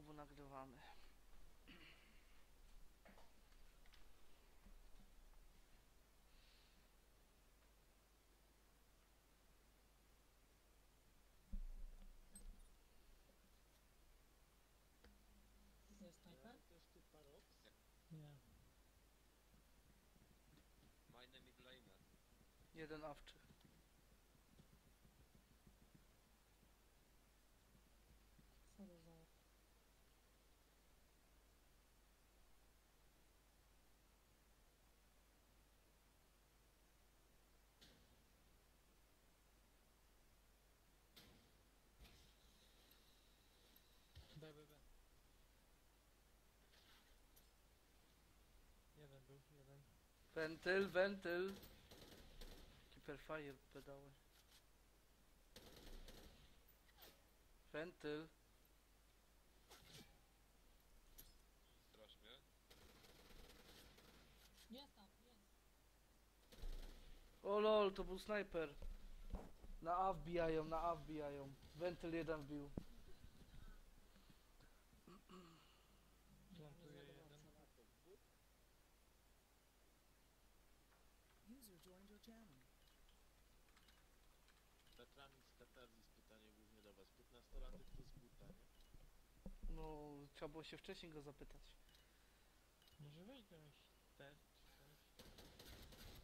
Znowu nagrywamy. Jest snajper? Nie. Jeden awczy. Co to za... B, B, B. Jeden był, jeden. Wentyl, wentyl. Keeper fire pedały. Wentyl. Strasz mnie. Jest tam, jest. O lol, to był snajper. Na A wbijają, na A wbijają. Wentyl jeden wbił. Plantuje jeden. To dwóch? User joined your channel. Petramix Katarzys pytanie głównie do was. 15-latek to z buta, nie? No, trzeba było się wcześniej go zapytać. Może weź jakąś test czy coś.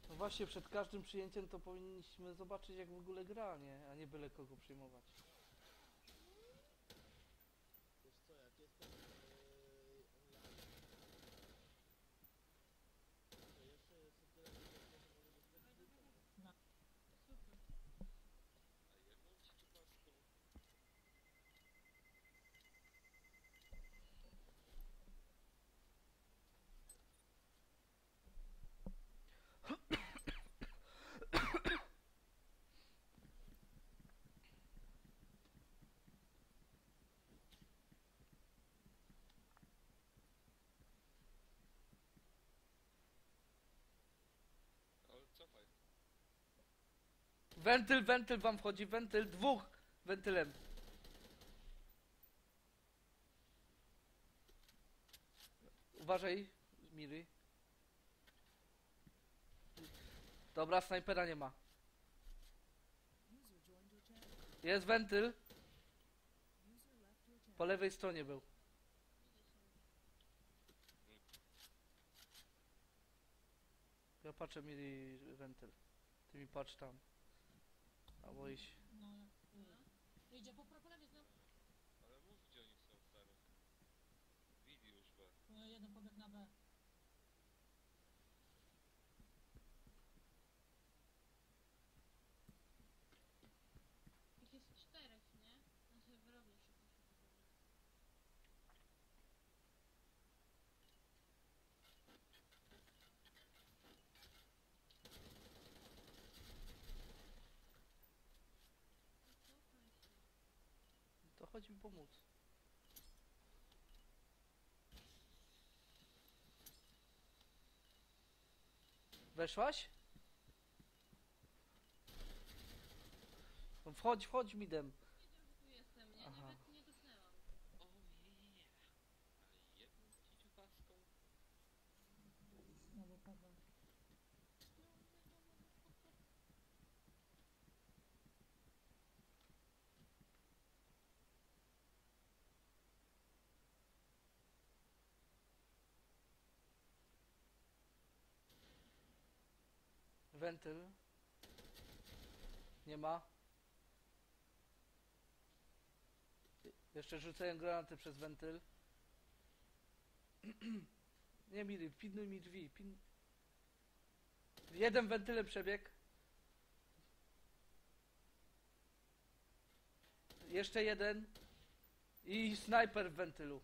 No właśnie, przed każdym przyjęciem to powinniśmy zobaczyć jak w ogóle gra, nie? A nie byle kogo przyjmować. Wiesz co, jak jestem yy, online, to jeszcze jest o tyle wygodnie, że mogę dostać buta, nie? A jedną ci tu paską. Ale cofaj. Wentyl, wentyl wam wchodzi, wentyl, dwóch wentylem. Uważaj, Miry. Dobra, snajpera nie ma. Jest wentyl, po lewej stronie był. Ja patrzę Miri wentyl. Ty mi patrz tam. Albo iść. No jak... y, Idzie po propelem, znam. Ale mów gdzie oni są stary. Widzi już B. Y, Jeden pobiegł na B. Ich jest czterech, nie? Znaczy wyrobię szybko się powoli. No cofaj się. To chodzi mi pomóc. Weszłaś? No Wchodź, wchodź midem. Wiedział, że tu jestem, nie? Aha. Nawet nie dotknęłam. O nie. Ale jedną ci tu paską. Znowu po B. Wentyl. Nie ma. Je- Jeszcze rzucają granaty przez wentyl. Nie Miri, pilnuj mi drzwi. Pin... Jeden wentylem przebieg. Jeszcze jeden. I snajper w wentylu.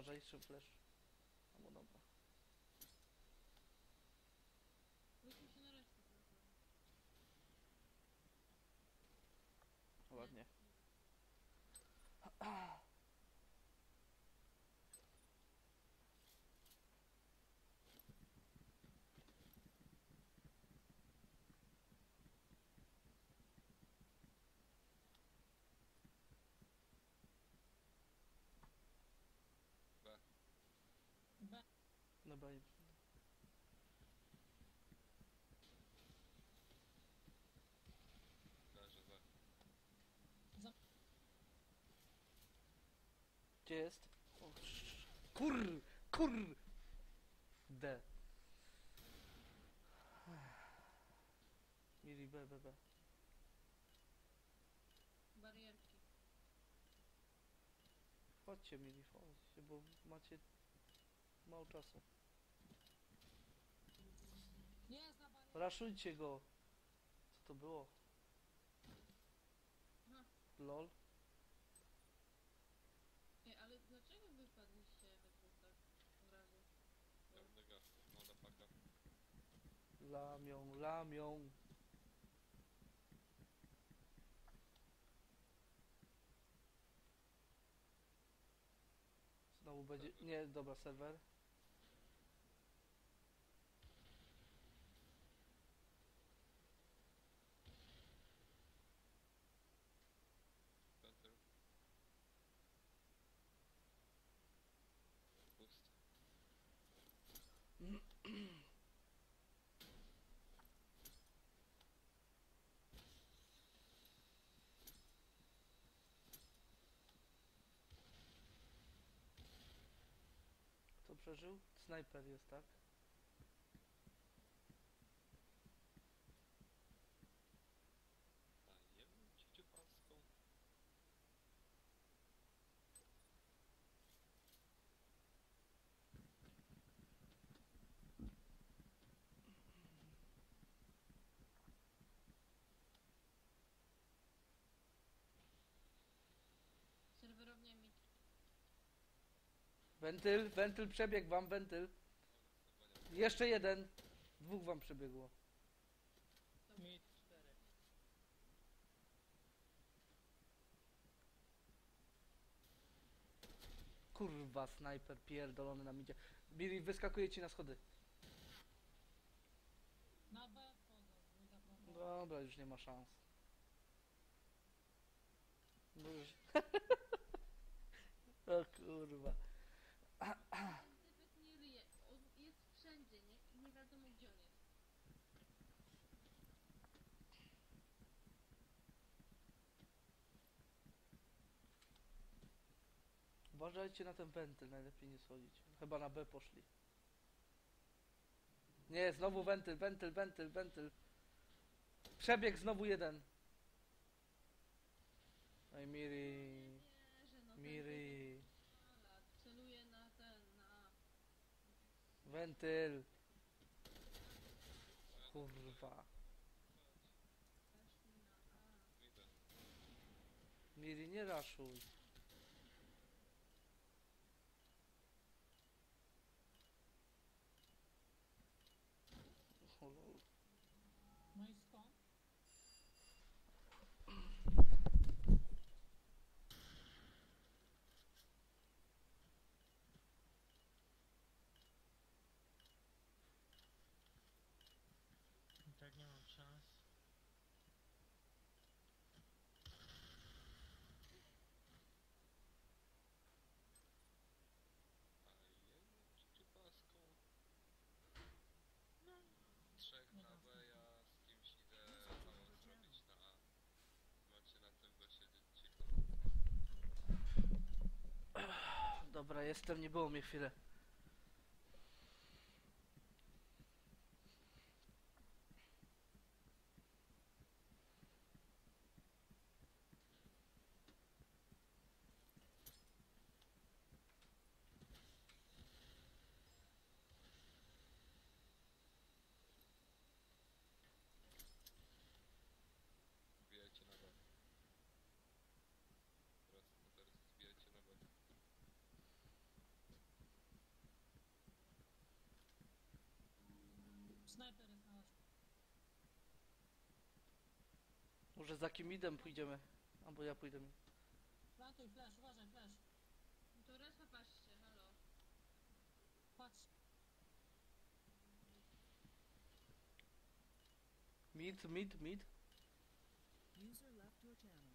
Uważaj, jeszcze flash. No bo dobra. Musimy się na resztę trochę. Ładnie. Leży za. gdzie jest? O, sz- kur, kur, D. Mili B, B, B. Barierki. Chodźcie, mili, chodźcie, bo macie mało czasu. Jest na barierce. Raszujcie go. Co to było? Aha. LOL? Ej, ale dlaczego wypadliście we dwóch tak od razu? Ja będę gasł. Motherfucker. Lamią, lamią. Znowu będzie. Nie, dobra, serwer. Przeżył? Snajper jest, tak? Wentyl, wentyl, przebieg wam, wentyl. Jeszcze jeden. Dwóch wam przebiegło. Mid 4. Kurwa, snajper pierdolony nam idzie. Billy, wyskakuje ci na schody. Na. Dobra, już nie ma szans. Już. o kurwa. Typek nie ryje. On jest wszędzie, nie? I nie wiadomo gdzie on jest. Uważajcie na ten wentyl, najlepiej nie schodzić. Chyba na B poszli. Nie, znowu wentyl, wentyl, wentyl, wentyl. Przebieg znowu jeden. Ej, Miri. Miri. Celuje na ten, na... Wentyl. Kurwa. Miri, nie raszuj. O lol. No i skąd? I tak nie mam szans. Dajemy ciociu paską. Trzech na B, ja z kimś idę hałas zrobić na A. Macie na tym B siedzieć cicho. Dobra, jestem, nie było mnie chwilę. Wbijajcie na B. Teraz, teraz wbijajcie na B. Snajper jest na ośmiu. Może za kim idem pójdziemy? Albo ja pójdę. Plantuj, flash, uważaj, flash. No to raz patrzcie, halo. Patrz. Mid, mid, mid. User left your channel.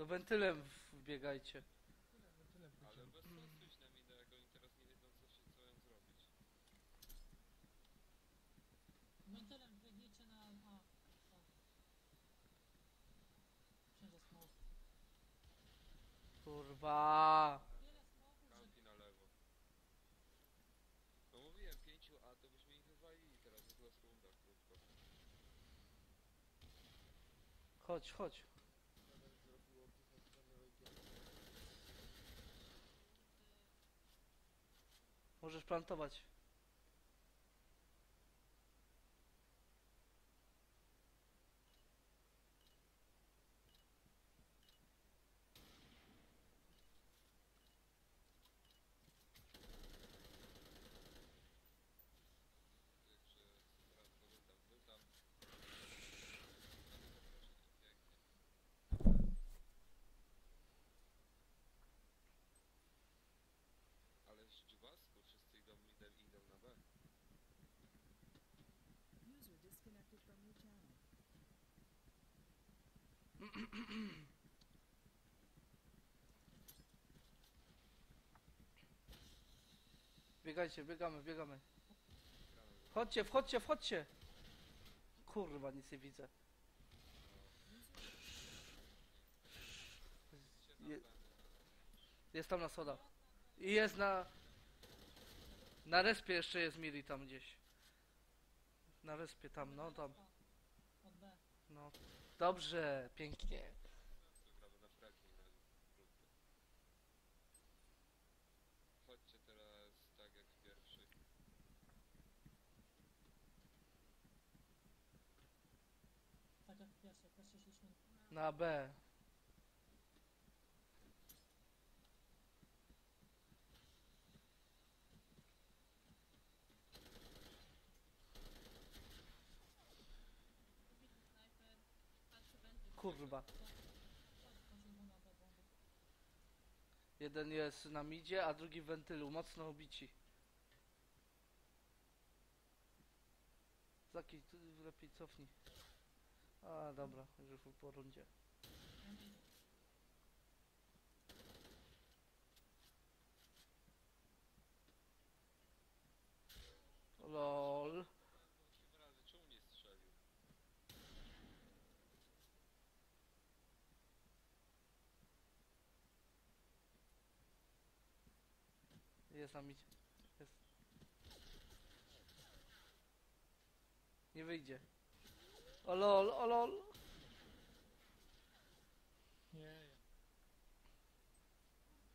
To wentylem wbiegajcie. Ale bez sensu iść na minę, jak oni teraz nie wiedzą co się, co mają zrobić. Wentylem biegnijcie na A. Wszędzie smoke. Kurwa. Tyle Kampi na lewo. No mówiłem, pięciu A to byśmy ich wywalili teraz, jest los runda krótko. Chodź, chodź. Możesz plantować. Także teraz to wydam, wydam. Pięknie. Ale z dziwasku wszyscy idą midem i idą na B. user disconnected from your channel. Biegajcie, biegamy, biegamy. Chodźcie, wchodźcie, wchodźcie. Kurwa, nic nie widzę. Je, jest tam na soda. I jest na... Na respie jeszcze jest Miri tam gdzieś. Na respie tam, no tam. No. Dobrze, pięknie. Chodźcie teraz tak jak pierwszej. Tak jak. Na B. Kurwa. Jeden jest na midzie, a drugi w wentylu. Mocno obici. Zaki, lepiej cofnij. A, dobra, już po rundzie. będzie. LOL. Dwa razy, czemu nie strzelił? Jest na midzie. Jest. Nie wyjdzie. O lol, o lol. Nie,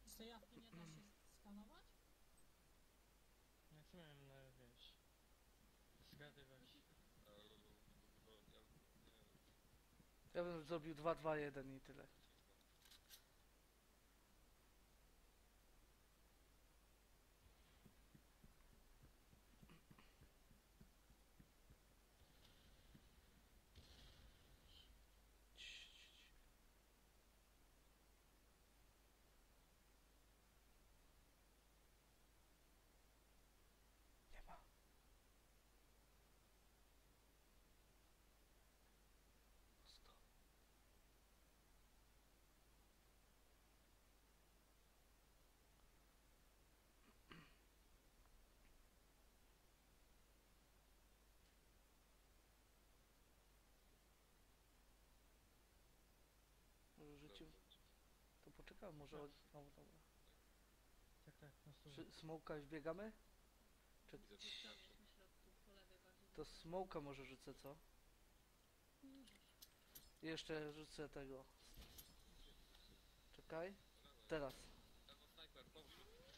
Z tej jawki nie da się skanować? miałem na, wiesz, zgadywać. No, ja, nie wiem. Ja bym zrobił 2-2-1 i tyle. Nie ma. Pusto. Może rzucił? Dobrze. Poczekam, może... O, o, dobra. Tak, tak, na stół. Czy smoka wbiegamy? Czy... Widzę, że. To smoka może rzucę, co? Jeszcze rzucę tego. Czekaj. Teraz. Lewo snajper, pomóż.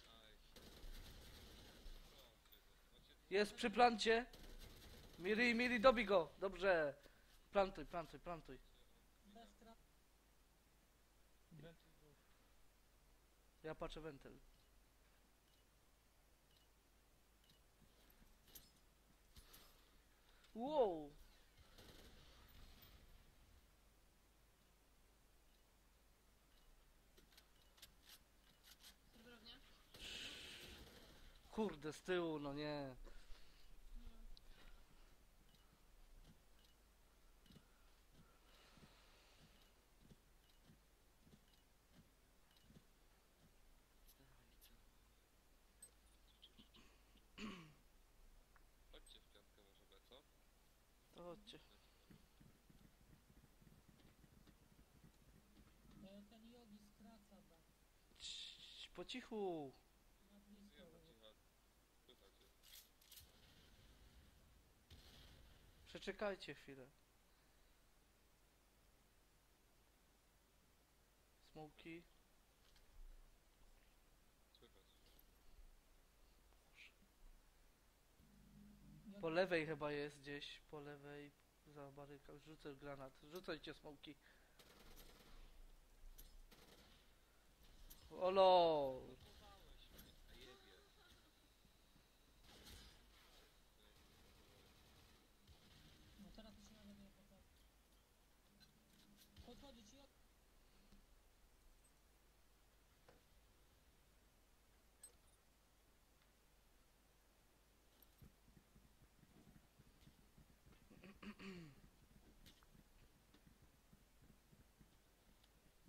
Aj. Macie Jest przy plancie. Miri, Miri, dobij go. Dobrze. Plantuj, plantuj, plantuj. B w tra... Wentyl dwóch. Ja patrzę wentyl. Wow. Kurde, z tyłu, no nie. Chodźcie. E, ten jogi skraca da. Cii, po cichu. Na blisko. Przeczekajcie chwilę. Smoki. Po lewej chyba jest gdzieś. Po lewej. Za barykad. Rzucę granat. Rzucajcie smoki. Olo! Blokowałeś mnie. A jebie. No teraz to się nawet nie opłaca. Podchodzi ci od...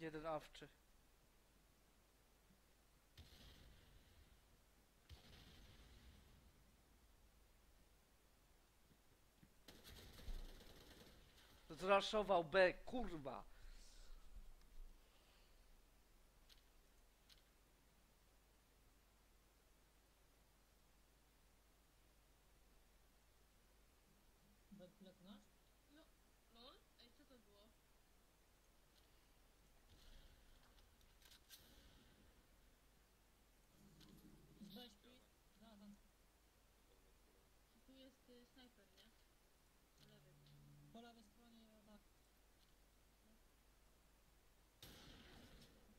Jeden awczy. Zraszował B, kurwa. Bedplek nasz? Lol? Ej, co to było? Z B śpi? Razem. Tu jest y, snajper, nie? Po lewej. Po lewej stronie tak.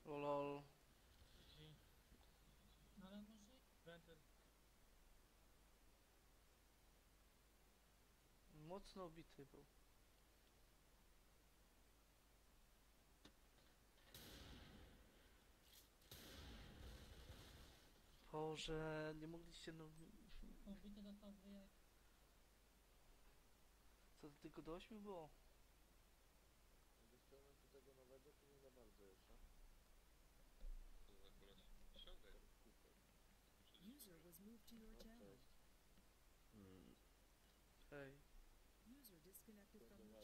Lol. Ci. Ale może... Wentyl. Mocno obity był. Boże, nie mogliście no... Pobity dostał wyjek. Co, tylko do 8 było? Do tego nowego, to nie za bardzo jeszcze. User was moved to your O, channel. cześć. Hej. Thank you.